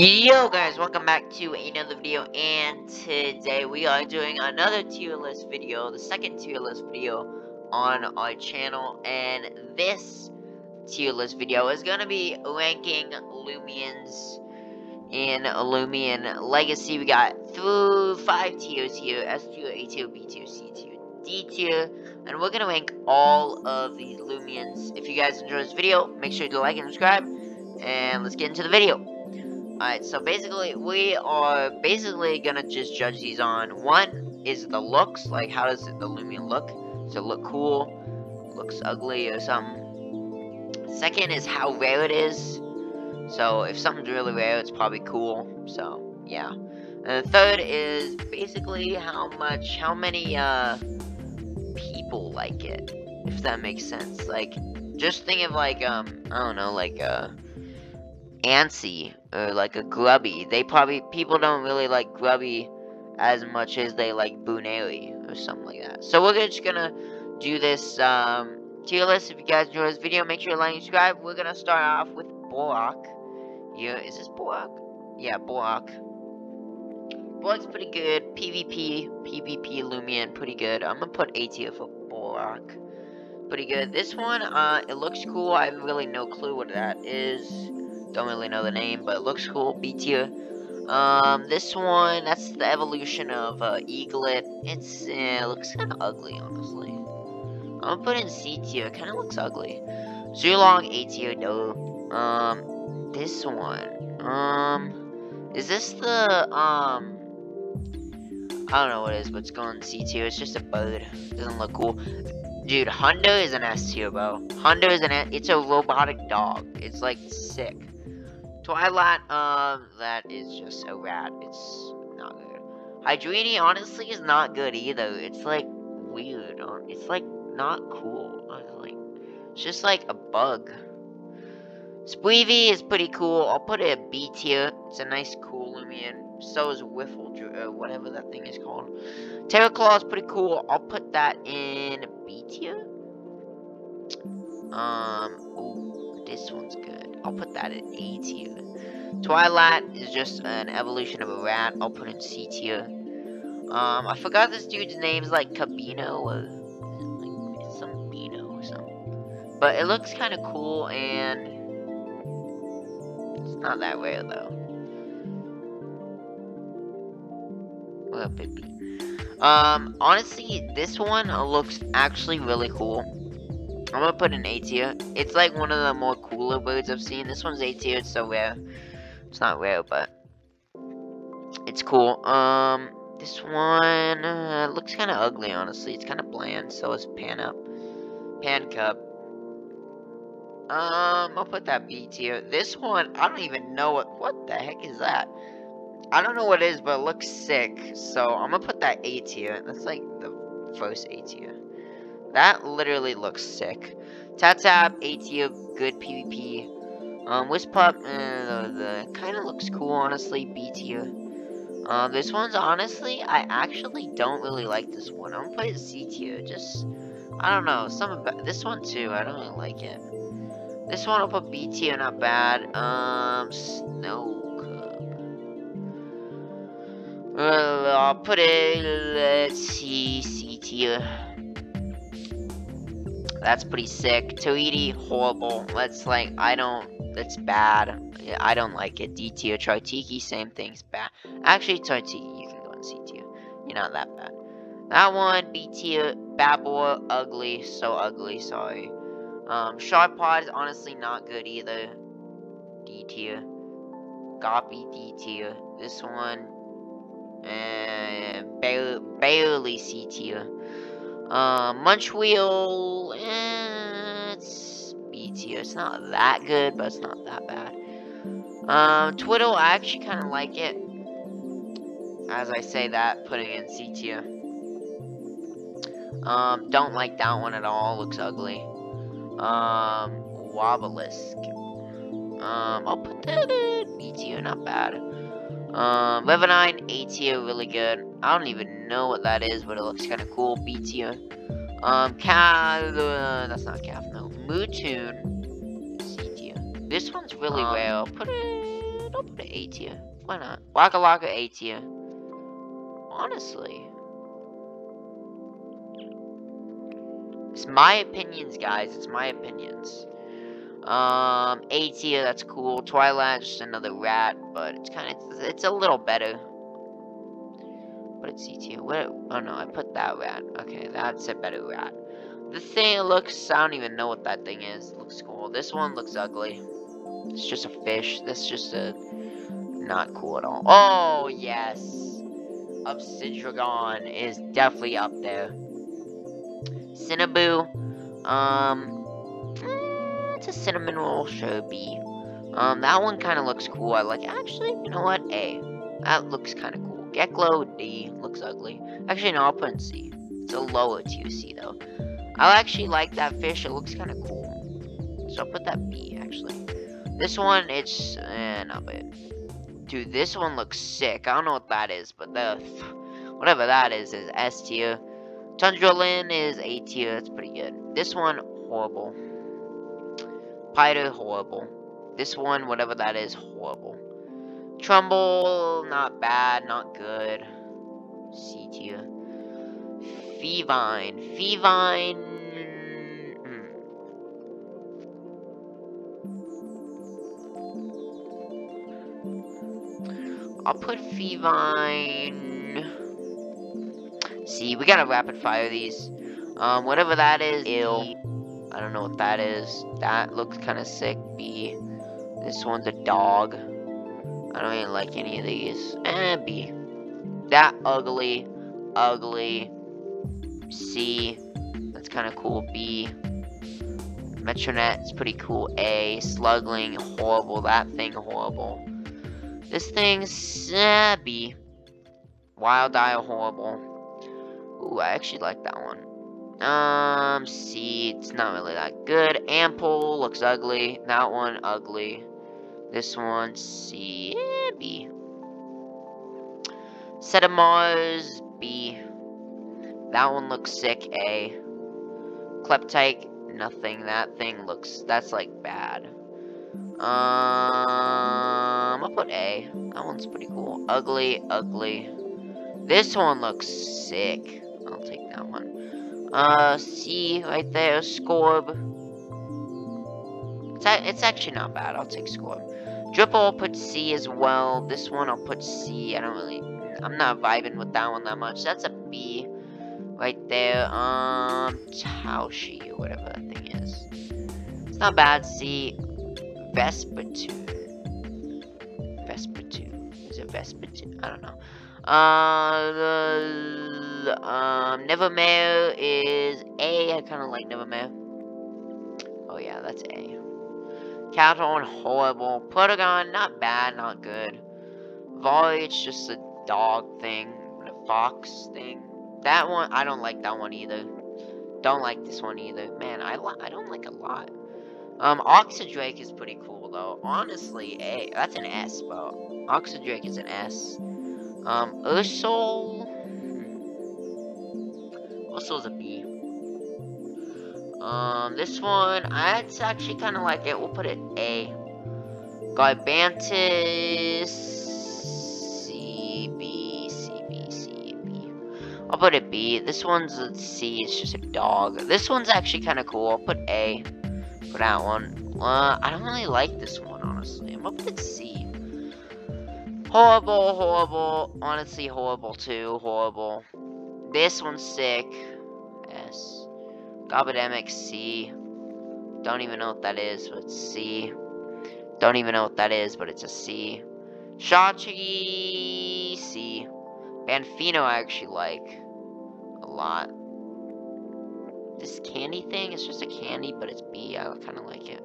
Yo guys, welcome back to another video and today we are doing another tier list video, the second tier list video on our channel and this tier list video is going to be ranking Loomians in Loomian Legacy. We got through five tiers here, S tier, A tier, B tier, C tier, D tier, and we're going to rank all of these Loomians. If you guys enjoyed this video, make sure to like and subscribe and let's get into the video. Alright, so basically, we are basically gonna just judge these on, one is the looks, like how does the Loomian look? Does it look cool? Looks ugly or something? Second is how rare it is. So, if something's really rare, it's probably cool. So, yeah. And the third is basically how much, how many, uh, people like it. If that makes sense. Like, just think of like, um, I don't know, like, uh, antsy or like a grubby. They probably people don't really like grubby as much as they like Buneri or something like that. So we're just gonna do this um, tier list. If you guys enjoy this video, make sure to like and subscribe. We're gonna start off with Borak. is this Borak? Yeah, Borak. Borak's pretty good. PvP, PvP Loomian, pretty good. I'm gonna put A tier for Borak. Pretty good. This one, uh, it looks cool. I have really no clue what that is. Don't really know the name, but it looks cool. B tier. Um, this one, that's the evolution of uh, Eaglit. It's, eh, it looks kind of ugly, honestly. I'm gonna put in C tier. Kind of looks ugly. Zulong, A tier, though. Um, this one. Um, is this the, um, I don't know what it is, but it's going C tier. It's just a bird. Doesn't look cool. Dude, Hundo is an S tier, bro. Hundo is an S it's a robotic dog. It's like sick. Twilat, um, that is just a rat. It's not good. Hydrini, honestly, is not good either. It's like weird. It's like not cool. Like, it's just like a bug. Squeevy is pretty cool. I'll put it at B tier. It's a nice cool Loomian. So is Wiffle, uh, whatever that thing is called. Terraclaw is pretty cool. I'll put that in B tier. Um, ooh, this one's good. I'll put that in A tier. Twilat is just an evolution of a rat. I'll put in C tier. Um, I forgot this dude's name's like Cabino or like some Bino or something. But it looks kind of cool and it's not that rare though. What up, baby? Um, honestly, this one looks actually really cool. I'm gonna put an A tier. It's like one of the more cooler birds I've seen. This one's A tier, it's so rare. It's not rare, but it's cool. Um, this one uh, looks kind of ugly, honestly. It's kind of bland. So is Pan Up, Pan Cup. Um, I'll put that B tier. This one, I don't even know what. What the heck is that? I don't know what it is, but it looks sick. So I'm gonna put that A tier. That's like the first A tier. That literally looks sick. Tatab, A tier, good PvP. Um, Whispup, uh, the kind of looks cool, honestly. B tier. Uh, this one's honestly, I actually don't really like this one. I'm gonna put it C tier. Just, I don't know. Some about this one too. I don't really like it. This one I'll put B tier, not bad. Um, Snow Well, I'll put it. Let's see, C tier. That's pretty sick. Toiti, horrible. Let's like, I don't, that's bad. I don't like it. D tier. Chartiki, same thing's bad. Actually, Chartiki, you can go in C tier. You're not that bad. That one, B tier. Babor, ugly. So ugly, sorry. Um, Sharpod is honestly not good either. D tier. Goppy, D tier. This one, and barely, barely C tier. Uh, Munchwheel, eh, it's B tier. It's not that good, but it's not that bad. Um, Twiddle, I actually kind of like it. As I say that, putting in C tier. Um, don't like that one at all. Looks ugly. Um, Wobblisk. Um, I'll put that in B tier. Not bad. Um, Levenine, A tier, really good. I don't even know what that is, but it looks kind of cool. B tier. Um, Calf, uh, that's not Calf, no. Mewtwo, C tier. This one's really um, rare. I'll put it I'll put it A tier. Why not? Waka Waka A tier. Honestly. It's my opinions, guys. It's my opinions. Um, A tier, that's cool. Twilat, just another rat, but it's kind of, it's a little better. But it's C tier. Where, oh no, I put that rat. Okay, that's a better rat. The thing looks, I don't even know what that thing is. Looks cool. This one looks ugly. It's just a fish. That's just a, not cool at all. Oh, yes. Obsidrugon is definitely up there. Cinnaboo, um, eh, it's a cinnamon roll, sure, B. Um, that one kind of looks cool. I like, actually, you know what, A. That looks kind of cool. Geklo, D, looks ugly. Actually, no, I'll put in C. It's a lower tier C, though. I actually like that fish. It looks kind of cool. So I'll put that B, actually. This one, it's, eh, not bad. Dude, this one looks sick. I don't know what that is, but the, whatever that is, is S tier. Tundralin is A tier. That's pretty good. This one, horrible. Piter, horrible. This one, whatever that is, horrible. Trumbull, not bad, not good. C tier. Fevine. Fevine. Hmm. I'll put Fevine. See, we gotta rapid fire these. Um, whatever that is, ill. I don't know what that is. That looks kind of sick. B. This one's a dog. I don't even like any of these. Eh, B. That ugly, ugly. C. That's kind of cool. B. Metronette pretty cool. A. Slugling, horrible. That thing, horrible. This thing's uh, B. Wild Eye, horrible. Ooh, I actually like that one. Um, C, it's not really that good. Ample looks ugly. That one, ugly. This one, C, eh, B. Set of Mars, B. That one looks sick, A. Kleptyke, nothing. That thing looks, that's like bad. Um, I'll put A. That one's pretty cool. Ugly, ugly. This one looks sick. I'll take that one. Uh, C right there, Scorb. It's, it's actually not bad. I'll take score. Dripple, I'll put C as well. This one, I'll put C. I don't really, I'm not vibing with that one that much. That's a B right there. Um, Taoshi, or whatever that thing is. It's not bad. C. Vespertune. Vespertune. Is it Vespertune? I don't know. Uh, um, Nevermare is A. I kind of like Nevermare. Oh yeah, that's A. Calton, horrible. Protagon, not bad, not good. Volley, it's just a dog thing. A fox thing. That one, I don't like that one either. Don't like this one either. Man, I, I don't like a lot. Um, Oxidrake is pretty cool, though. Honestly, A. That's an S, bro. Oxidrake is an S. Um, Ursoul. Ursoul's a B. Um, this one, I actually kind of like it. We'll put it A. Garbantis. C, B, C, B, C, B. I'll put it B. This one's a C. It's just a dog. This one's actually kind of cool. I'll put A for that one. Uh, I don't really like this one, honestly. I'm gonna put C. Horrible, horrible. Honestly, horrible too. Horrible. This one's sick. S. Gobademic, C. Don't even know what that is, but it's C. Don't even know what that is, but it's a C. Shachi, C. Banfino I actually like a lot. This candy thing, it's just a candy, but it's B. I kind of like it.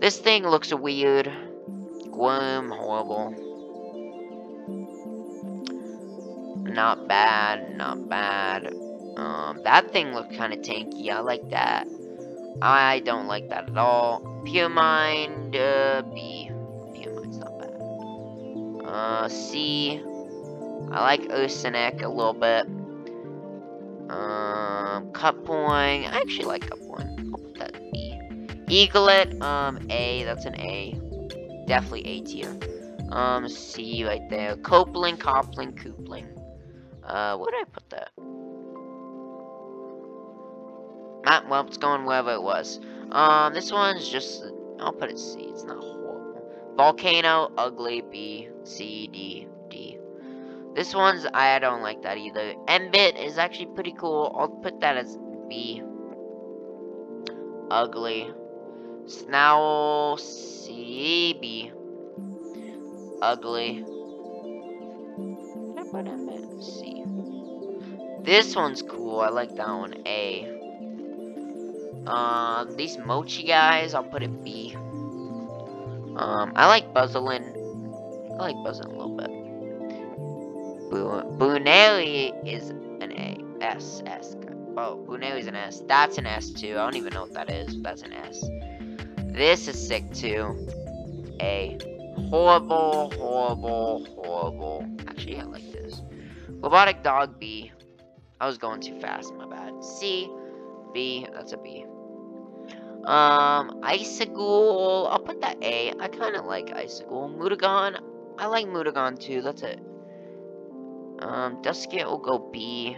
This thing looks weird. Gloom, horrible. Not bad, not bad. Um, that thing looked kind of tanky. I like that. I don't like that at all. Pyramind, uh, B. Pyramind's not bad. Uh, C. I like Ursanek a little bit. Um, Cut Point. I actually like Cut Point. I'll put that B. Eaglit, um, A. That's an A. Definitely A tier. Um, C right there. Copeland, Copland, Coupling. Uh, where did I put that? Ah, well, it's going wherever it was. Um, this one's just, I'll put it C. It's not horrible. Volcano, ugly, B, C, D, D. This one's, I don't like that either. Embit is actually pretty cool. I'll put that as B. Ugly. Snowl, C, B. Ugly. I put Embit? C. This one's cool. I like that one. A. Um, these mochi guys, I'll put it B. Um, I like Buzzlin. I like Buzzlin a little bit. Bunelli is an A. S. S. Oh, Bunelli's an S. That's an S too. I don't even know what that is. but That's an S. This is sick too. A. Horrible, horrible, horrible. Actually, I like this. Robotic dog B. I was going too fast, my bad. C. B. That's a B. Um, Icicle, I'll put that A. I kind of like Icicle. Mutagon, I like Mutagon too. That's it. Um, Dusky will go B.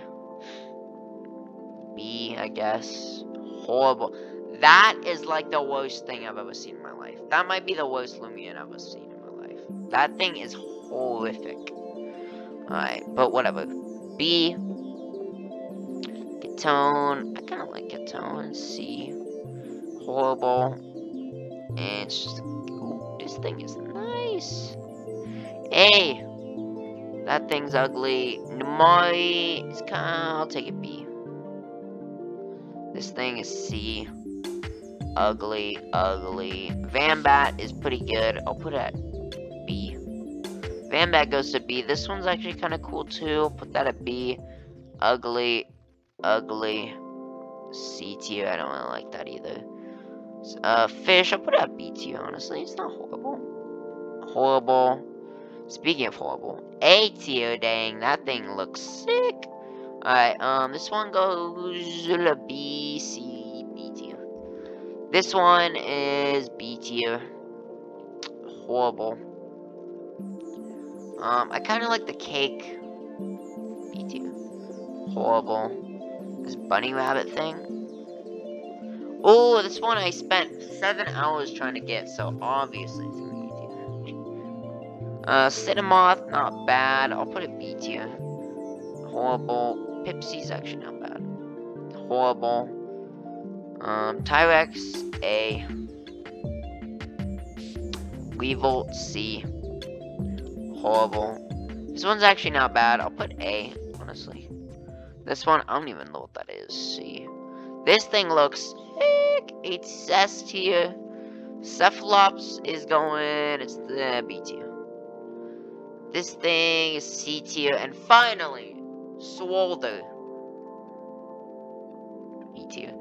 B, I guess. Horrible. That is like the worst thing I've ever seen in my life. That might be the worst Loomian I've ever seen in my life. That thing is horrific. Alright, but whatever. B. Gatone. I kind of like Gatone. C horrible. And it's just, ooh, this thing is nice. A. That thing's ugly. Namari is kind of, I'll take it B. This thing is C. Ugly, ugly. Vambat is pretty good. I'll put it at B. Vambat goes to B. This one's actually kind of cool too. Put that at B. Ugly, ugly. C tier. I don't really like that either. Uh, fish, I'll put it at B tier, honestly. It's not horrible. Horrible. Speaking of horrible, A tier, dang, that thing looks sick. Alright, um, this one goes to B, C, B tier. This one is B tier. Horrible. Um, I kind of like the cake. B tier. Horrible. This bunny rabbit thing. Oh, this one I spent seven hours trying to get, so obviously it's gonna be tier. Uh, Cinnamoth, not bad. I'll put it B tier. Horrible. Pipsy's actually not bad. Horrible. Um, Tyrex, A. Weevil, C. Horrible. This one's actually not bad. I'll put A, honestly. This one, I don't even know what that is. C. This thing looks it's S tier. Cephalops is going, it's the B tier. This thing is C tier. And finally, Swolder. B tier.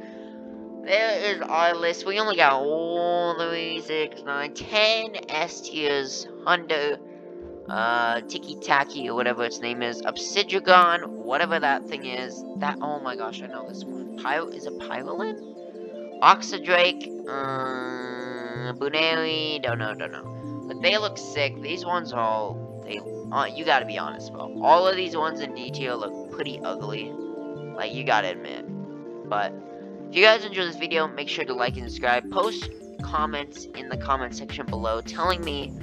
There is our list. We only got 1, 3, 6, 9, 10 S tiers under uh, Tiki Taki or whatever its name is. Obsidian, whatever that thing is. That, oh my gosh, I know this one. Pyro, is it Pyrolin? Oxidrake, uh, Buneri, don't know, don't know. But they look sick. These ones all, they, uh, you gotta be honest, bro. All of these ones in detail look pretty ugly. Like, you gotta admit. But, if you guys enjoyed this video, make sure to like and subscribe. Post comments in the comment section below telling me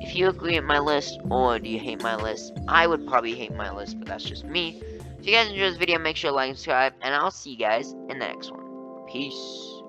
if you agree with my list or do you hate my list. I would probably hate my list, but that's just me. If you guys enjoyed this video, make sure to like and subscribe, and I'll see you guys in the next one. Peace.